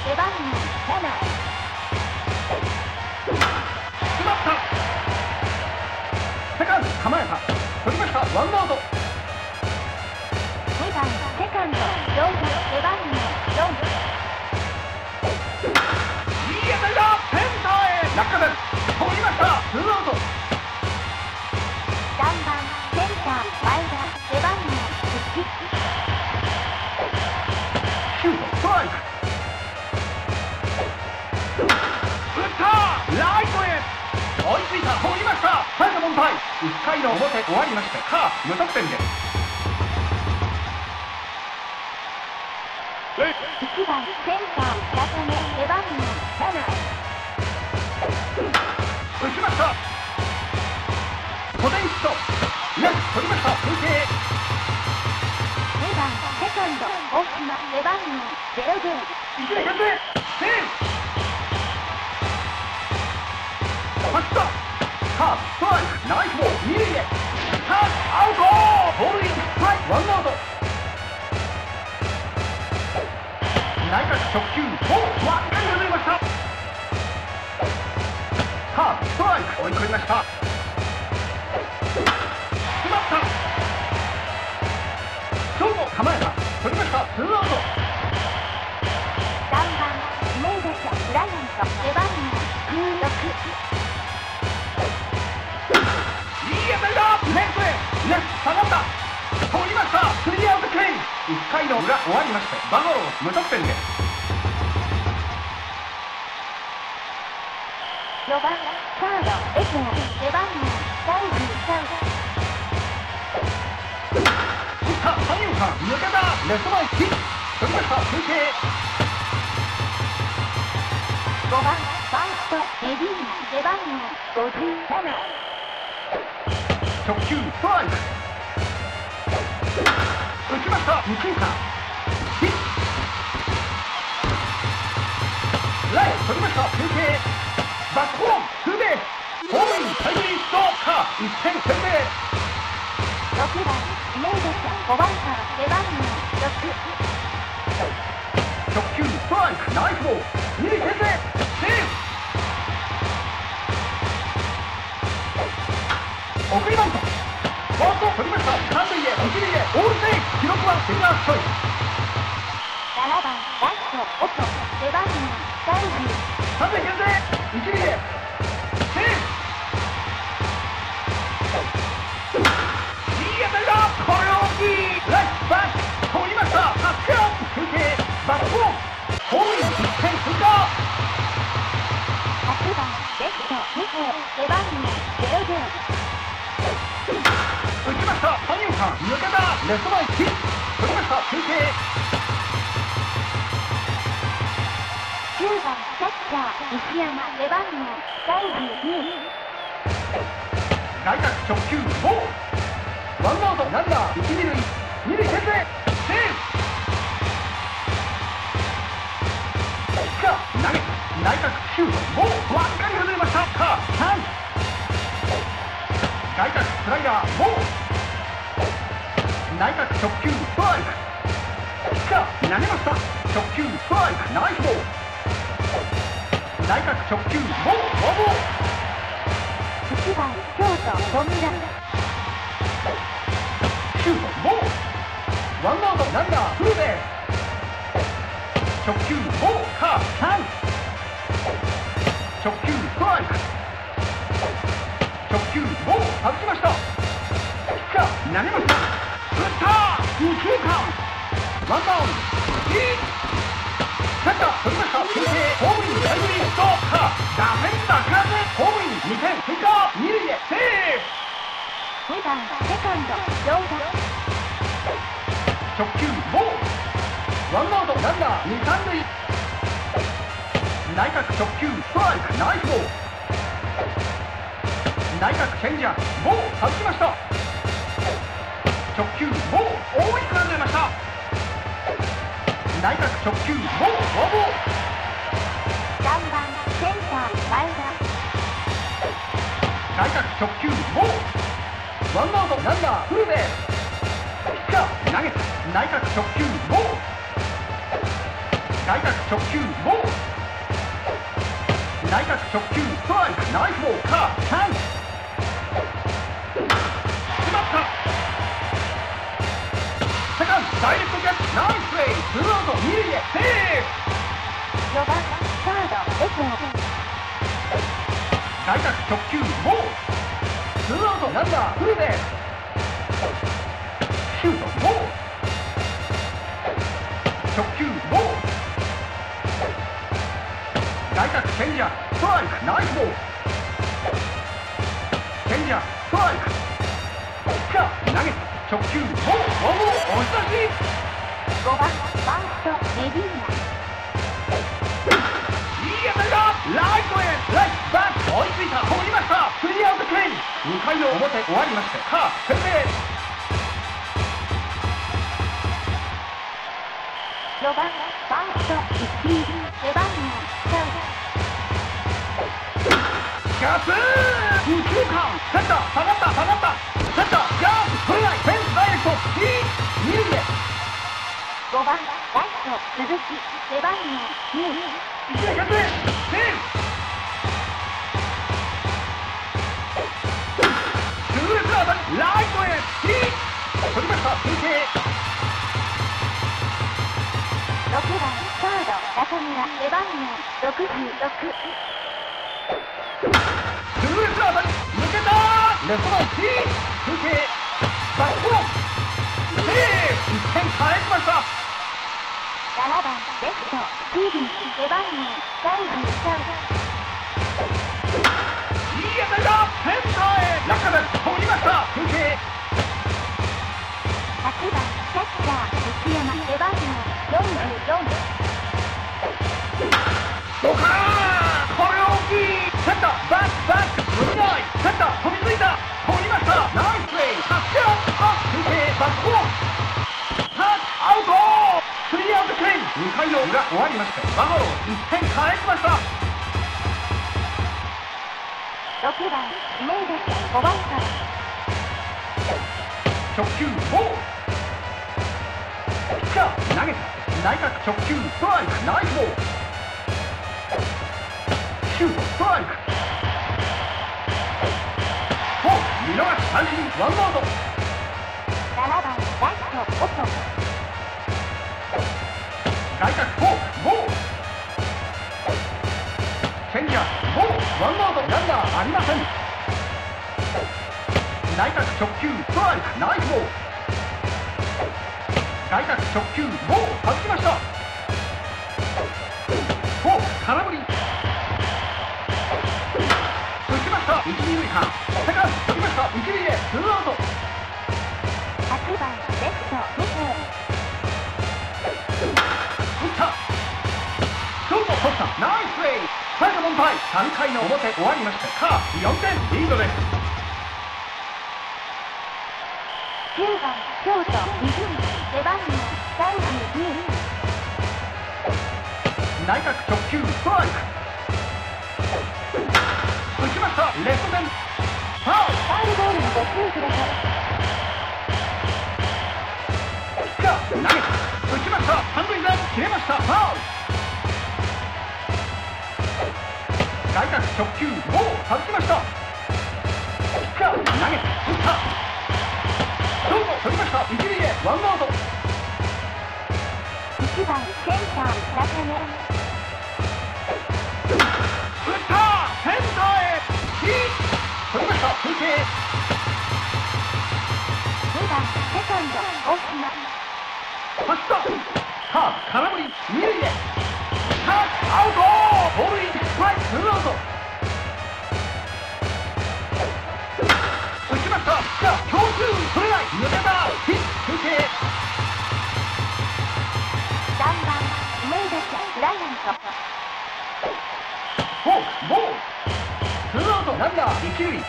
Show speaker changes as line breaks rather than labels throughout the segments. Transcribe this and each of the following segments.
号7
決まった。セカンド構えた取りましたワンアウト
2番セカンド。ロー背番号
いい当たりだ。センターへ。落下です。した最後問題1回の表終わりましてカー無得点で。す
レイ
1番センター中根背番号7
打ちました。ポテンヒットレ取りました。風景
2番セカンド大島背番号00
一塁先制セーフカーブストライクナイスボール二塁へタッチアウトボールインストライクワンアウト内角直球ボール輪っかり抜りましたカーブストライク追い込みました詰まったショート構えた取りましたツーアウト
3番指名打者ブライアン。ト背番
裏終わりましてバファローズ無得点で。す
4番サードエスナ背番号33
打った三遊間抜けたレフト前ヒット。取りました中継
5番ファーストメディーナ背番号57
直球ストライク打ちました右中間ヒッライト取りました中継バックホームツーベースホームインタイムリーヒットか1点先制。
6番指名打者5番から背番号6
直球ストライクナイスボール二塁先制セーフ送りバント。ファースト取りました三塁へ一塁へオールセーフ記録はセン。タースチョイ
7番ライトオト背番号30
ス三塁先制一塁へセーフいい当たりだこれは大きいライトバック取りましたタッチアウト中継バックホームホームイン。1点追加
8番レフト2平背番号00
打ちました三遊間抜けたレフト前ヒット取りました中継
9番キャッチャー石山背番号32
外角直球ボールワンアウトランナー一二塁二塁先制セーフさあ投げ内角シュートボール輪っかり外れましたカーチャンス外角スライダーボー。ル内角直球ストライクさあ投げました直球ストライクナイスボール内角直球ボールボール
1番京都野村
シュートボールワンアウトランナーフルベース直球ボールカーブチャン直球ストライク直球ボール外しましたピッチャー投げました。った右中間ワンダウンヒットキャッチャー取りました中継ホームインタイムリーヒットカーブ打線爆発ホームイン2点追加二塁へセーフ
2番セカンド城田
直球ボールワンアウトランナー二三塁内角直球ストライクナイスボー内角チェンジアップボー外しました球ボール大きくました。内角直球ボールフォアボール
3番センター前田。
内角直球ボールワンアウトランナーフルベース。ピッチャー投げた。内角直球ボール内角直球ボール内角直球ストライクナイスボールカープチャンスナイスプレーツーアウト二塁へセーフ
4番サードレフト
外角直球ボールツーアウトランナーフルでシュートボール直球ボール外角チェンジャーストライクナイスボールチェンジャーストライクピッチャー投げた直球ボールボール押し出し
5番ファース。ト。メディーナ
いい当た。りだライトへライトバック追いついた。取りました。スリーアウトクレイ2回の表終わりましてカー右中間センター下がった。下がった。
5番ライト鈴木背番号2
一塁キャップセーフ痛烈な当たりライトへい。い取りました PK
6番サード中村背番号66
痛烈な当たり抜けたレフト前 T 風景バックボーンセーフ1点返しました
7番レフトスティービン背番号33
いい当たりだセンターへ落下です取りました先制
8番。キャッチャー内山背番号44
どうかこりましてバファロー1点返しました。
6番指名打者5番から
直球ボール。ピッチャー投げた内角直球ストライクナイスボールシュートストライクフォーク見逃し三振。ワンアウト。
7番ライト音
外角フォークボールチェンジアップボーワンアウトランナーありません。内角直球ストライクナイスボー外角直球ボー外きましたフォー空振り打ちました一二塁間セカンド取りました一塁へツーアウトショート取ったナイスプレー最後のタイ3回の表終わりましてカープ4点リードです
9番京都20背番号32
内角直球ストライク打ちました。レフト線ファウル
ファウルボールにご注意ください
投げた打ちました三塁線切れました。ファウル。外角直球ボール外しました。ピッチャー投げた打った。どうぞ取りました。一塁へワンアウト。
1番センター中根
打ったセンターへ。ヒッ取りました。中継
2番セカンド大島。
走ったカーブ空振り。二塁へ。タッチアウト。ボールインスト。ライクツーアウトじゃあ強襲それない。抜けた。ヒット中継
3番指名打者ブライアント
フォークボールツーアウト。ランナー一塁打っ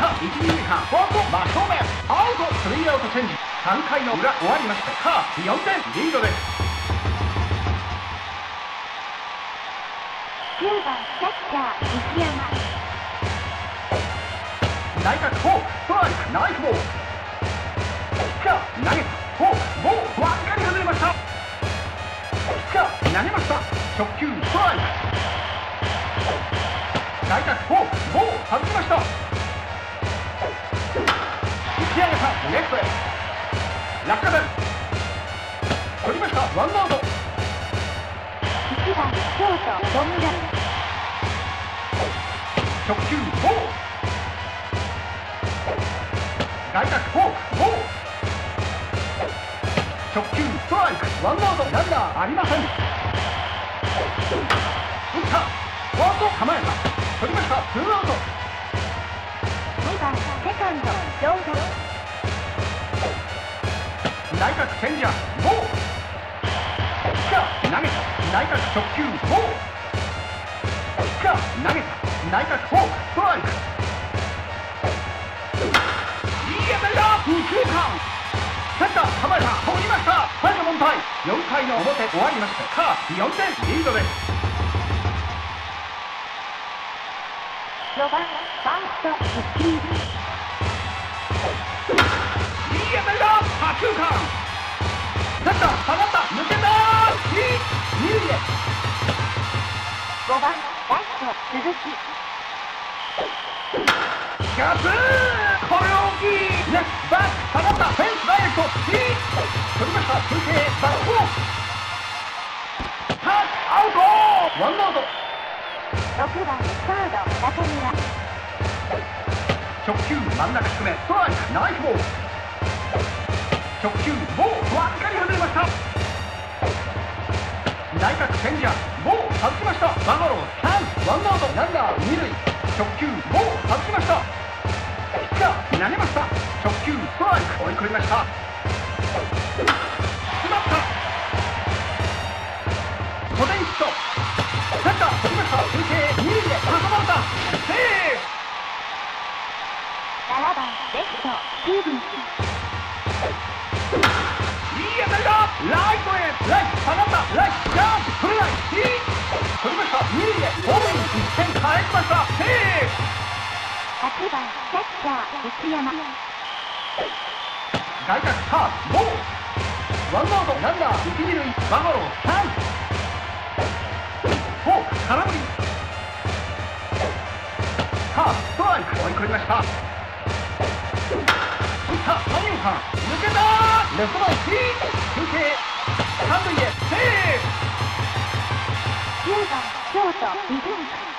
た。一二塁間。フォーク真正面。アウト。スリーアウトチェンジ。3回の裏終わりました。カー4点。リードです
番キャッチャー西山
内角フォークストライク。ナイスボールピッチャー投げた。フォークボールわずかに外れました。投げました。直球ストライク。内角フォークボール外しました。打ち上げた。レフトへ落下点取りました。ワンアウト
1番ショートゴムラ
直球ボー外角フォークボー直球ストライクワンアウトランナーありません。打ったフォート構えた取りましたツーアウト
2番セカンドショート
内角チェンジャーボールピッチャー投げた内角直球ボールピッチャー投げた内角フォークストライクいい当たりだ右中間センター構えた取りました最後問題4回の表終わりましてカー4点リードです
4番ファーストスキー
いい当たりだ左中間センター下がった抜けたいい二塁へ
5番ライト鈴木。
ガツンこれ大きいレフト。バック。下がったフェンスダイレクト。いい取りました中継バックホータッチアウト。ワンアウト。
6番サード中村
直球真ん中低めスト。ライクナイスボール。直球ボール。わずかに外れました内角チェンジャーボー外しましたバファローチャンワンアウト。ランナー二塁直球ボール外しました。ピッチャー投げました。直球ストライク追い込みました。詰まった。小手ヒット。センター取りました中継二塁で挟まれた。セーフ。
7番レフトスティーブン
いい当たりだ。ライトへ。ライト下がった。ライトジャンプ取れない。いい取りました。二塁へホーム
8番キャッチャー内山。
外角カーブワンアウトランナー一二塁バファローチャンスフォーク空振り。カーブストライク追い込みました。打った三遊間抜けた。レフト前ヒー中継三塁へセーフ
10番ショートリズム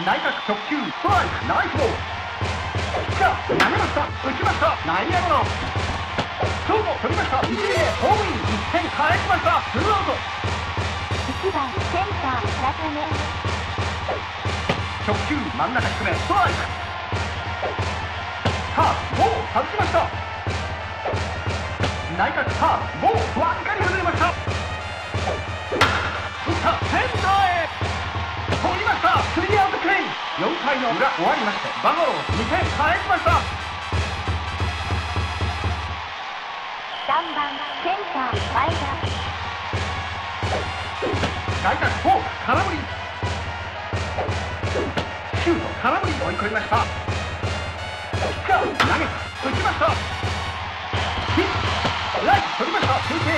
内角直球ストライク。ナイスボールピッチャー投げました打ちました内野ゴロショート取りました一塁へホームイン1点返しましたツーアウト
1番センター中根
直球真ん中低め。ストライク。カーブボール外しました内角カーブボールわずかに外れました打ったセンターへ4回の裏終わりましてバファローズ2点返しました。
3番センター前田。
外角フォーク空振り。シュート空振り追い込みました。ピッ投げた。打ちました。ヒットライト取りました。中継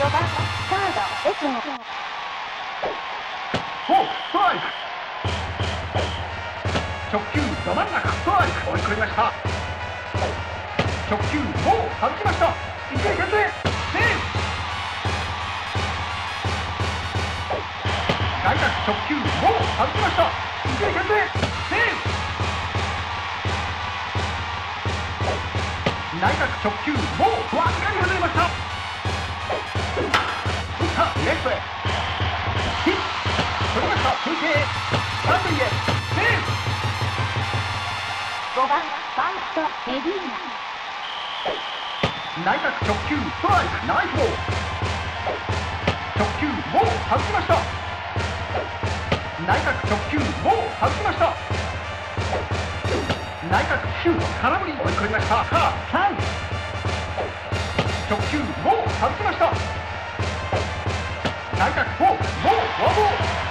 4番サードエス
ライク直球ど真ん中。ストライク追い込みました。直球ボール外しました。一塁牽制。セーフ。外角直球ボール外しました。一塁牽制。セーフ。内角直球ボールわずかに外れました。打った。レフトへ。ヒット。取りました中継三塁へセーフ
5番ファーストメディーナ
内角直球ストライクナイスボール直球ボール外しました内角直球ボール外しました内角シュート空振り追い込みましたカーブチャン直球ボール外しました内角フォークボールフォアボール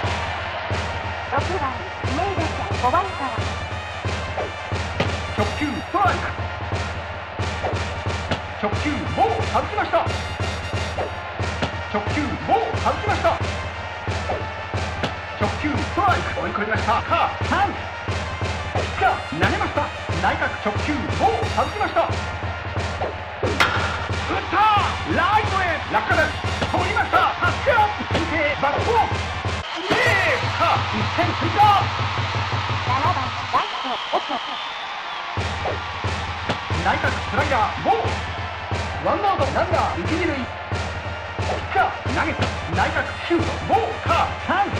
番指名打者小林川
直球ストライトライク追い込みましたカーチャンスピッチャー投げました内角直球もう外しました打ったライトへ落下です内角スライダーボールワンアウトランナー一二塁ピッチャー。投げた内角シュートボー。ルカーチャン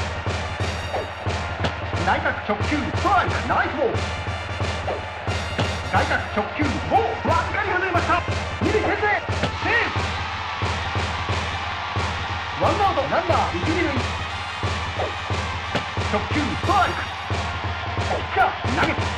内角直球ストライクナイスボール外角直球。ボー。ルわずかに外れました。二塁先制セー。フワンアウト。ランナー。一二塁直球。ストライク。ピッチャー投げた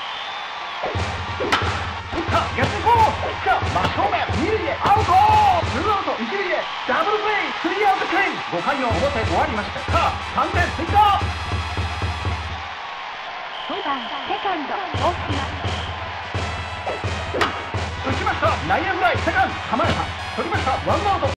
さあ逆転コースピッチャー真正面二塁へアウトツーアウト一塁へダブルプレースリーアウトクレイ5回の表終わりました。さあ3点追加
5番セカンド大島
打ちました。内野フライセカンド構えた取りました。ワンアウト。